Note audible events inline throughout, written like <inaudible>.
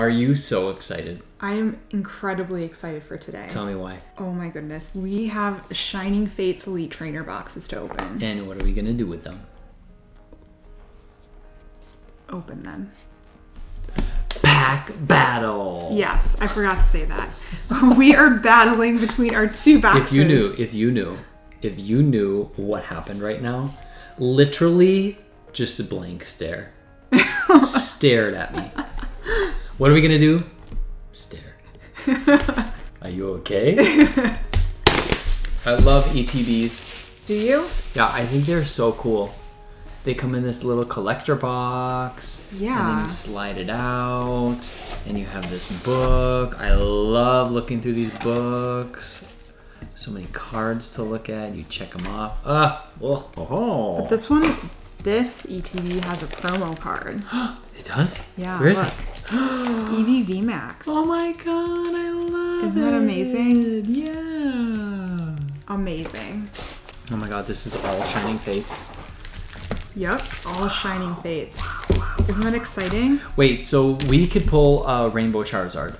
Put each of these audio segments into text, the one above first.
Are you so excited? I am incredibly excited for today. Tell me why. Oh my goodness. We have Shining Fates Elite Trainer boxes to open. And what are we gonna do with them? Open them. Pack battle. Yes, I forgot to say that. <laughs> we are battling between our two boxes. If you knew, if you knew, if you knew what happened right now, literally just a blank stare. <laughs> Stared at me. What are we gonna do? Stare. <laughs> Are you okay? I love ETBs. Do you? Yeah, I think they're so cool. They come in this little collector box. Yeah. And then you slide it out. And you have this book. I love looking through these books. So many cards to look at. You check them off. Ah, oh, oh, But This one, this ETB has a promo card. <gasps> It does? Yeah. Where is look. it? <gasps> Eevee VMAX. Oh my god, I love Isn't that amazing? Yeah. Amazing. Oh my god, this is all Shining Fates. Yep. All Shining Fates. Isn't that exciting? Wait, so we could pull a Rainbow Charizard.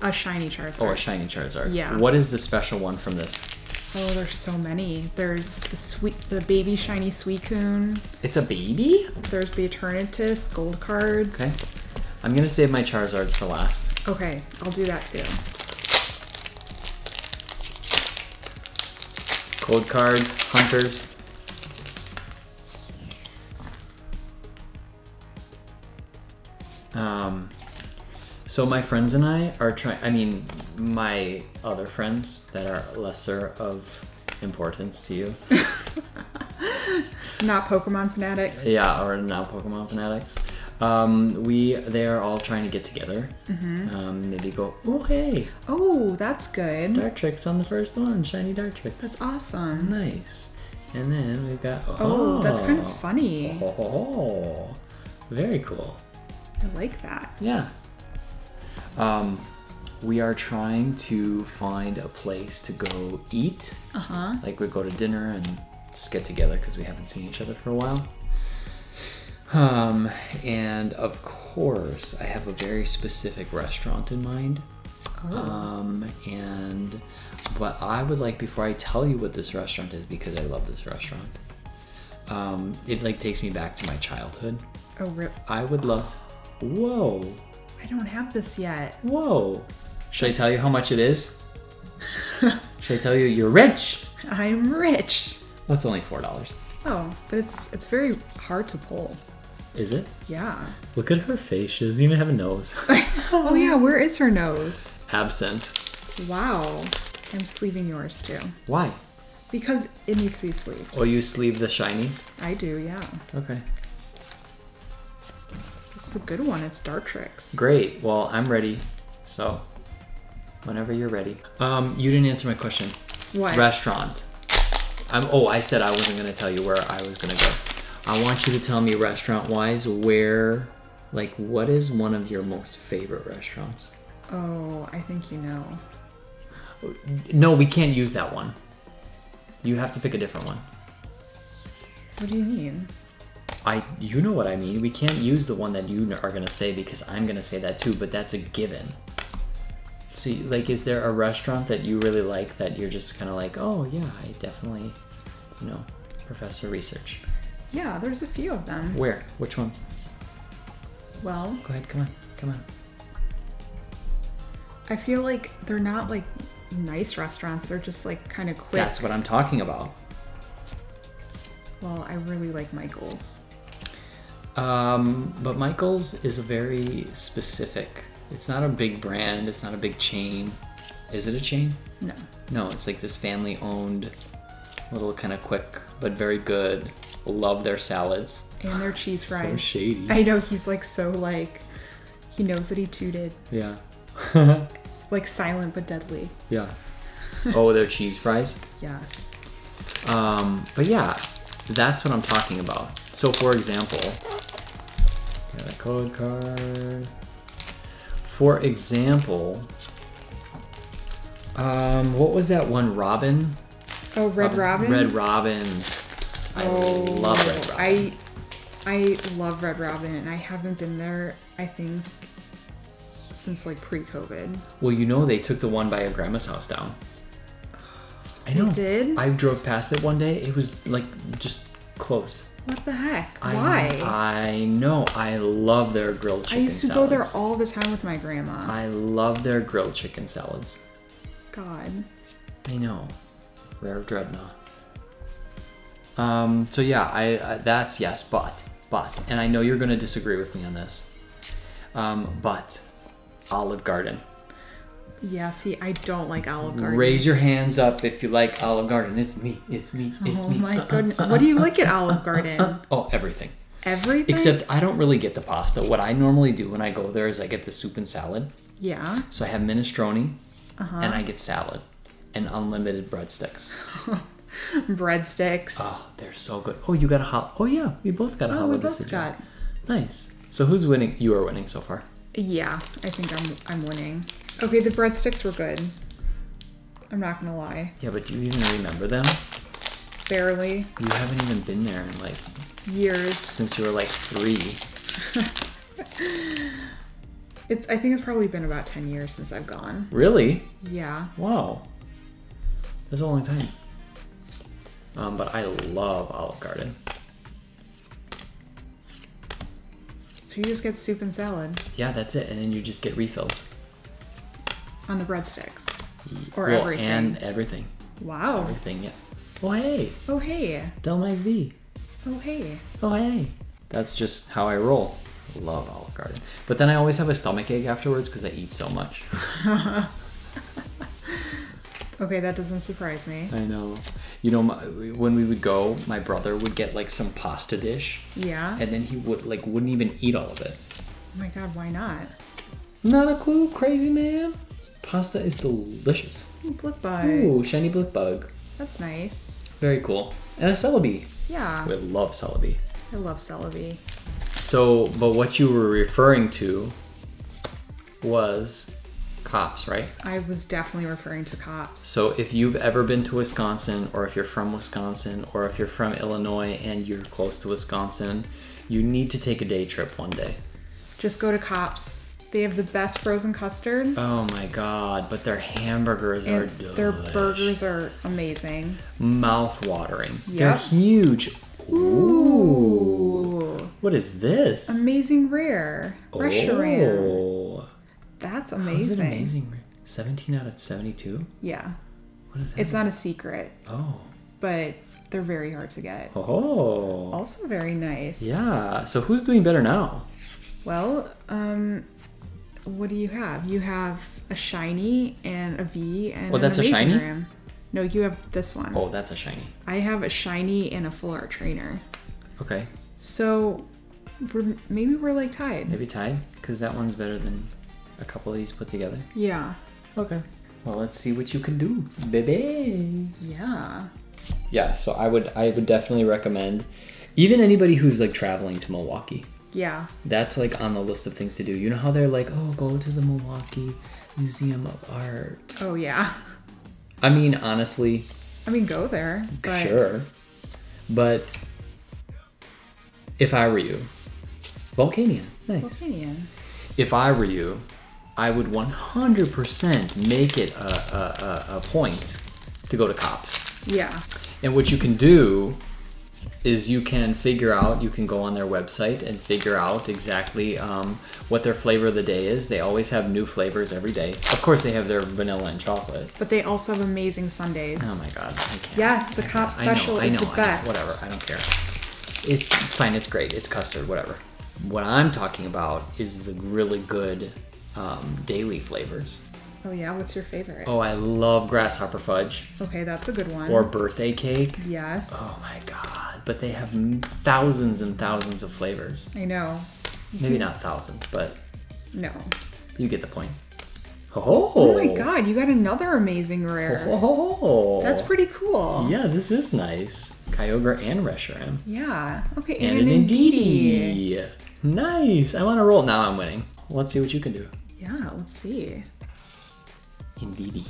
A shiny Charizard. Or a Shiny Charizard. Yeah. What is the special one from this? Oh, there's so many. There's the sweet, the baby shiny Suicune. It's a baby? There's the Eternatus gold cards. Okay. I'm gonna save my Charizards for last. Okay, I'll do that too. Cold card, Hunters. Um, so my friends and I are trying. I mean, my other friends that are lesser of importance to you. <laughs> Not Pokemon fanatics. Yeah, or not Pokemon fanatics. Um, we they are all trying to get together. Um, maybe go. Oh hey, Oh, that's good. Dartrix on the first one, shiny Dartrix. That's awesome. nice. And then we've got. Oh, that's kind of funny. Oh, oh, oh. very cool. I like that. Yeah. Um, we are trying to find a place to go eat. Uh huh. Like we go to dinner and just get together because we haven't seen each other for a while. Um, and of course, I have a very specific restaurant in mind. Oh. Um, and but I would like before I tell you what this restaurant is because I love this restaurant. Um, it like takes me back to my childhood. Oh, re- I would love. Whoa, I don't have this yet. whoa. Should I tell you how much it is? <laughs> Should I tell you you're rich? I'm rich. That's only four dollars. Oh, but it's it's very hard to pull. Is it? Yeah. Look at her face. She doesn't even have a nose. <laughs> Oh yeah, where is her nose? Absent. Wow. I'm sleeving yours too. Why? Because it needs to be sleeved. Oh, you sleeve the shinies? I do, yeah. Okay. This is a good one. It's Dartrix. Great. Well, I'm ready. So, whenever you're ready. Um, you didn't answer my question. What? Restaurant. I'm. Oh, I said I wasn't gonna tell you where I was gonna go. I want you to tell me restaurant-wise where, like, what is one of your most favorite restaurants? Oh, I think you know. No, we can't use that one. You have to pick a different one. What do you mean? I, you know what I mean. We can't use the one that you are gonna say because I'm gonna say that too. But that's a given. So, like, is there a restaurant that you really like that you're just kind of like, oh yeah, I definitely, you know, Professor Research. Yeah, there's a few of them. Where? Which ones? Well, Go ahead. Come on. Come on. I feel like they're not like nice restaurants. They're just like kind of quick. That's what I'm talking about. Well, I really like Michael's. Um, but Michael's is a very specific. It's not a big brand. It's not a big chain. Is it a chain? No. No, it's like this family owned, little kind of quick but very good. Love their salads. And their cheese fries. So shady. I know he's like so like he knows that he tooted. Yeah. <laughs> Like silent but deadly. yeah. Oh, their cheese fries. <laughs> Yes. Um, but yeah, that's what I'm talking about. So, for example, got a code card. For example, um, what was that one? Robin. Oh, Red Robin. Red Robin. I oh, love Red oh, Robin. I I love Red Robin, and I haven't been there. I think since like pre-COVID. Well, you know they took the one by your grandma's house down. <gasps> I know. did? I drove past it one day. It was like just closed. What the heck? I- Why? I know. I love their grilled chicken. I used to salads. go there all the time with my grandma. I love their grilled chicken salads. God. I know. Rare Drednaw. Um. So yeah, I, I that's yes, but but, and I know you're gonna disagree with me on this. Um. But Olive Garden. Yeah, see, I don't like Olive Garden. Raise your hands up if you like Olive Garden. It's me. It's me. It's oh me. my Uh, uh, goodness. uh, uh, what do you like at Olive Garden? <laughs> Oh, everything. Everything? Except I don't really get the pasta. What I normally do when I go there is I get the soup and salad. Yeah. So I have minestrone Uh-huh. and I get salad and unlimited breadsticks. <laughs> <laughs> Breadsticks. Oh, they're so good. Oh, you got a hot. Oh yeah, we both got a oh, holiday we both situation. got. Nice. So who's winning? You are winning so far. Yeah, I think I'm I'm winning. Okay, the breadsticks were good. I'm not gonna lie. Yeah, but do you even remember them? Barely. You haven't even been there in like Years. since you were like three. <laughs> It's I think it's probably been about ten years since I've gone. Really? Yeah. Wow. That's a long time. Um, but I love Olive Garden. So you just get soup and salad Yeah, that's it. And then you just get refills. on the breadsticks. Or well, everything. And everything. Wow. Everything, yeah. Oh, hey. Oh hey. Dhelmise V. Oh hey. Oh, hey. That's just how I roll. Love Olive Garden. But then I always have a stomach ache afterwards because I eat so much. <laughs> Okay, that doesn't surprise me. I know. You know, my, when we would go, my brother would get like some pasta dish, Yeah. and then he would like wouldn't even eat all of it. Oh my god, why not? Not a clue, crazy man. Pasta is delicious. Blipbug. Ooh, shiny Blipbug. That's nice. Very cool. And a celebi. Yeah. We love celebi. I love celebi. So, but what you were referring to was Kopp's, right? I was definitely referring to Kopp's. So, if you've ever been to Wisconsin, or if you're from Wisconsin, or if you're from Illinois and you're close to Wisconsin, you need to take a day trip one day. Just go to Kopp's. They have the best frozen custard. Oh my god, but their hamburgers are And their burgers are amazing. mouth watering. They're huge. Ooh. Ooh. What is this? Amazing rare. Restaurant. Oh. That's amazing. amazing? 17 out of 72? Yeah. What is that? It's not a secret, Oh. but they're very hard to get. Oh. Also very nice. Yeah. So who's doing better now? Well, um, what do you have? You have a shiny and a V and Oh, an that's a shiny? ram. No, you have this one. Oh, that's a shiny. I have a shiny and a full art trainer. Okay. So we're maybe we're like tied. Maybe tied? Because that one's better than a couple of these put together. Yeah. Okay. Well, let's see what you can do, baby. Yeah. Yeah. So I would, I would definitely recommend, even anybody who's like traveling to Milwaukee. Yeah. That's like on the list of things to do. You know how they're like, oh, go to the Milwaukee Museum of Art. Oh yeah. I mean, honestly, I mean, go there. But sure. But if I were you, Volcanion, nice. Volcanion. If I were you, I would 100% make it a, a, a, a point to go to Kopp's. Yeah. And what you can do is you can figure out, you can go on their website and figure out exactly um, what their flavor of the day is. They always have new flavors every day. Of course, they have their vanilla and chocolate. But they also have amazing sundaes. Oh my god. Yes, the cop I know, special I is know, the I know, best. Whatever, I don't care. It's fine, it's great, it's custard, whatever. What I'm talking about is the really good um, daily flavors. Oh yeah, what's your favorite? Oh, I love grasshopper fudge Okay, that's a good one. or birthday cake. yes. Oh my god, but they have thousands and thousands of flavors. I know. Maybe not thousands, but No. you get the point. Oh, Oh my god, you got another amazing rare. Oh, That's pretty cool. Yeah, this is nice. Kyogre and Reshiram. Yeah. Okay, And, and, an Indeedee. Indeedee. Nice. I want to roll. Now I'm winning. Let's see what you can do. Yeah, let's see. Indeedee.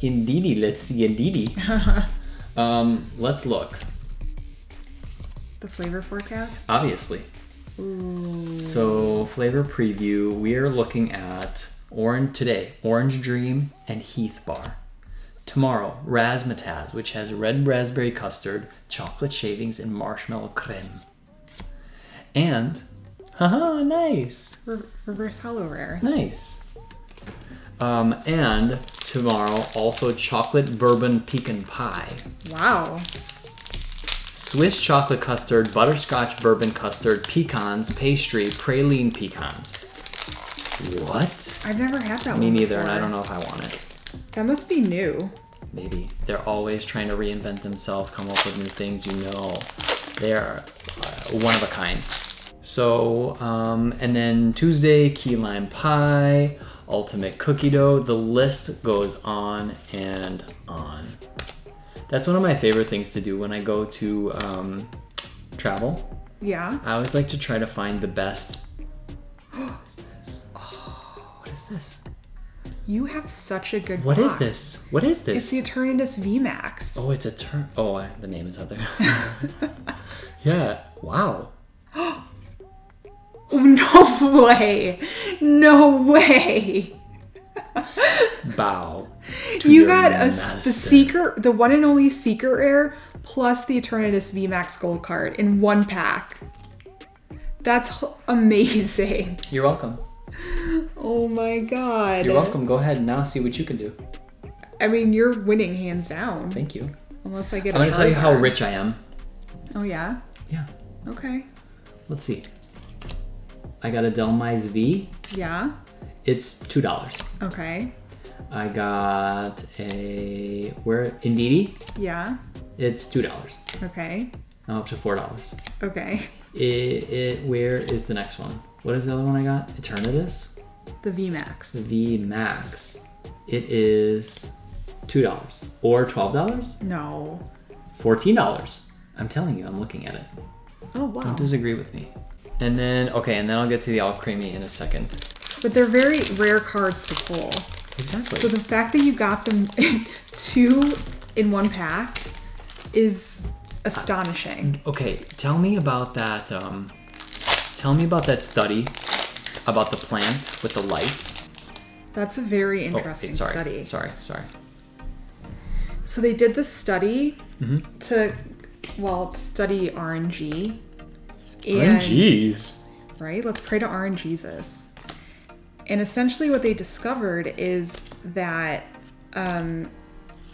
Indeedee. Let's see Indeedee. <laughs> um, let's look. The flavor forecast. Obviously. Ooh. So flavor preview, we are looking at orange today, orange dream and Heath bar. Tomorrow, razzmatazz, which has red raspberry custard, chocolate shavings, and marshmallow creme. And, haha, nice, Re- reverse holo rare. nice. Um, and tomorrow, also chocolate bourbon pecan pie. Wow. Swiss chocolate custard, butterscotch bourbon custard, pecans, pastry, praline pecans. What? I've never had that Me one. Me neither, and. I don't know if I want it. That must be new. Maybe. They're always trying to reinvent themselves, come up with new things, you know. They are uh, one of a kind. So, um, and then Tuesday, key lime pie, ultimate cookie dough. The list goes on and on. That's one of my favorite things to do when I go to um, travel. Yeah. I always like to try to find the best. <gasps> what is this? what is this? You have such a good What is box. this? What is this? It's the Eternatus VMAX. Oh, it's a turn. Oh, I, the name is out there. <laughs> <laughs> yeah. Wow. No way. No way. Bow. You got a, the Seeker, the one and only secret rare plus the Eternatus VMAX Gold card in one pack. That's amazing. You're welcome. Oh my god. You're welcome. Go ahead and now see what you can do. I mean, you're winning hands down. Thank you. Unless I get I'm gonna tell you how rich I am. Oh yeah? Yeah. Okay. Let's see. I got a Dhelmise V. Yeah. It's two dollars. Okay. I got a where Indeedee. Yeah. It's two dollars. Okay. I'm up to four dollars. Okay. <laughs> It, it where is the next one? What is the other one I got? Eternatus The V VMAX. V Max. It is two dollars or twelve dollars, No. fourteen dollars. I'm telling you, I'm looking at it. Oh wow. Don't disagree with me. And then okay, and then I'll get to the Alcremie in a second. But they're very rare cards to pull. Exactly. So the fact that you got them <laughs> two in one pack is astonishing. okay, tell me about that. Um, tell me about that study about the plant with the light. That's a very Oh, interesting sorry, study. sorry, sorry. So they did this study Mm-hmm. to, well, to study RNG. And, Jeez. right? Let's pray to RNGesus. And essentially, what they discovered is that um,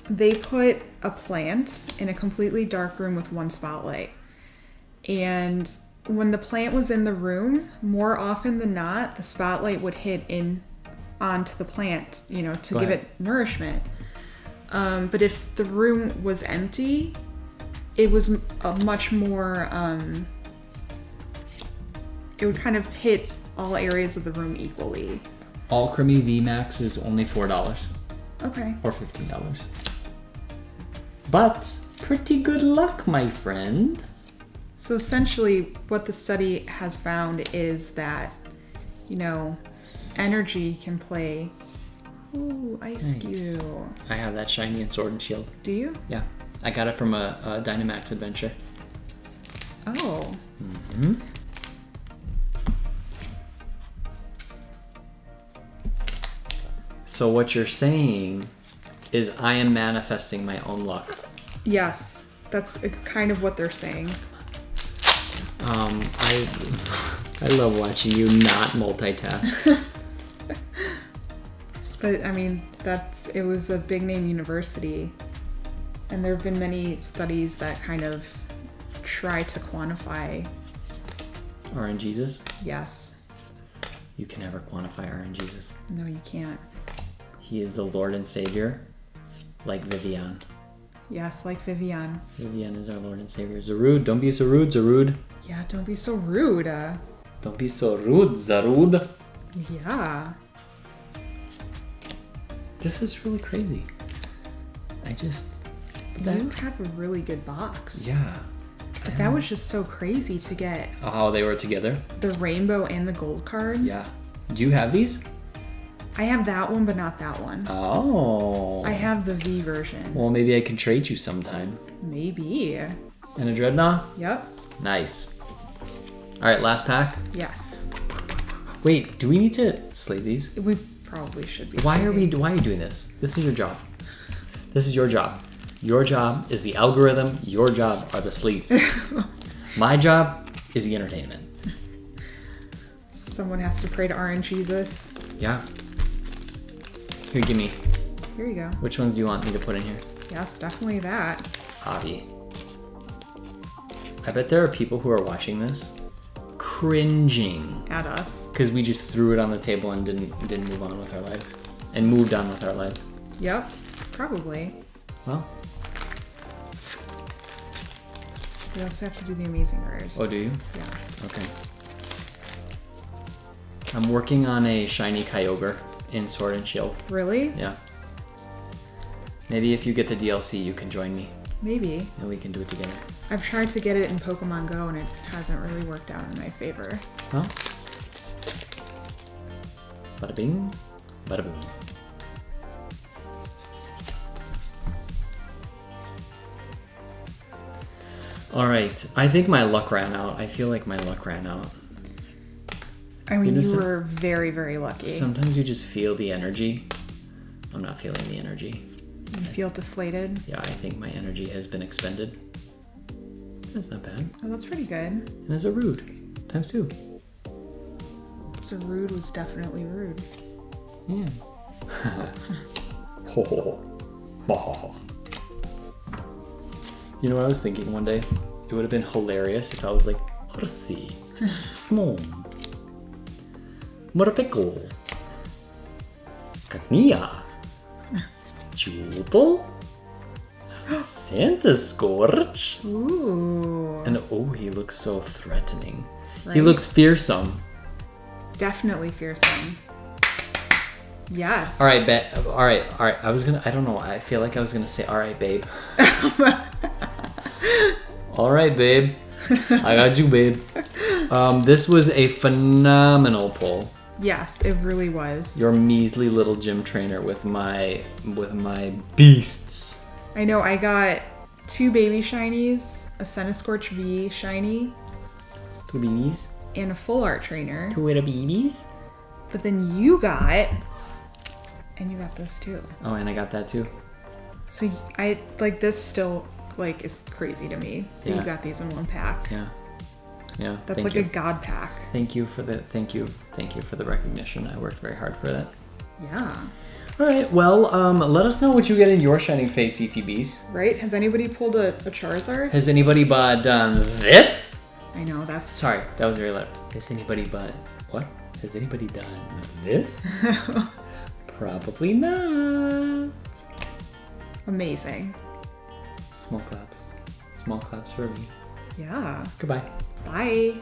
they put a plant in a completely dark room with one spotlight. And when the plant was in the room, more often than not, the spotlight would hit in onto the plant, you know, to Go give ahead. it nourishment. Um, but if the room was empty, it was a much more um, it would kind of hit all areas of the room equally. Alcremie V Max is only four dollars Okay. or fifteen dollars. But pretty good luck, my friend. So essentially, what the study has found is that, you know, energy can play. Ooh, ice Nice. cube. I have that shiny and sword and shield. Do you? Yeah, I got it from a, a Dynamax adventure. Oh. Mm-hmm. So what you're saying is I am manifesting my own luck. Yes. That's kind of what they're saying. Um, I <laughs> I love watching you not multitask. <laughs> But I mean, that's it was a big name university, and there have been many studies that kind of try to quantify. RNGesus, Yes. you can never quantify RNGesus. No, you can't. He is the Lord and Savior, like Vivian. Yes, like Vivian. Vivian is our Lord and Savior. Zarude, don't be so rude, Zarude. Yeah, don't be so rude. Uh, Don't be so rude, Zarude. yeah. This is really crazy. I just. You have a really good box. Yeah. But that was just so crazy to get Oh, how they were together? the rainbow and the gold card. Yeah. Do you have these? I have that one, but not that one. Oh. I have the V version. Well, maybe I can trade you sometime. Maybe. And a Drednaw? Yep. Nice. All right, last pack. Yes. Wait, do we need to slate these? We probably should be. Why are we? Why are you doing this? This is your job. This is your job. Your job is the algorithm. Your job are the sleeves. <laughs> My job is the entertainment. Someone has to pray to RNGesus. Yeah. Here, give me. Here you go. Which ones do you want me to put in here? Yes, definitely that. Avi. I bet there are people who are watching this cringing At us. because we just threw it on the table and didn't didn't move on with our lives and moved on with our lives. Yep. Probably. Well, We also have to do the amazing rares. oh, do you? Yeah. Okay. I'm working on a shiny Kyogre in Sword and Shield. Really? Yeah. Maybe if you get the DLC, you can join me Maybe. and we can do it together. I've tried to get it in Pokemon Go and it hasn't really worked out in my favor. Well, bada bing, bada boom. All right, I think my luck ran out. I feel like my luck ran out. I mean, You know, you were very, very lucky. Sometimes you just feel the energy. I'm not feeling the energy. You feel deflated. Yeah, I think my energy has been expended. That's not bad. Oh, that's pretty good. And as a rude. Times two. So rude was definitely rude. Yeah. <laughs> Ho, ho, ho. You know what I was thinking one day? It would have been hilarious if I was like, Horsey, <laughs> Snom, Morpeko, Kagnia, Jubal, Centiskorch. Ooh. And oh, he looks so threatening. He looks fearsome. Definitely fearsome. Yes. All right, ba- all right, all right. I was gonna. I don't know. I feel like I was gonna say, "All right, babe." <laughs> all right, babe. I got you, babe. Um, this was a phenomenal pull. Yes, it really was. Your measly little gym trainer with my with my beasts. I know I got two baby shinies, a Centiskorch V shiny, Two beanies. and a full art trainer. Two little beanies. But then you got, and you got this too. Oh, and I got that too. So I like this still like is crazy to me that Yeah. you got these in one pack. Yeah. Yeah. That's like you. a god pack. Thank you for the. Thank you. Thank you for the recognition. I worked very hard for that. Yeah. All right. Well, um, let us know what you get in your Shining Fates ETBs. Right? Has anybody pulled a, a Charizard? Has anybody but done this? I know that's Sorry, that was very loud. Has anybody but what? Has anybody done this? <laughs> Probably not. amazing. Small claps. Small claps for me. Yeah. Goodbye. Bye.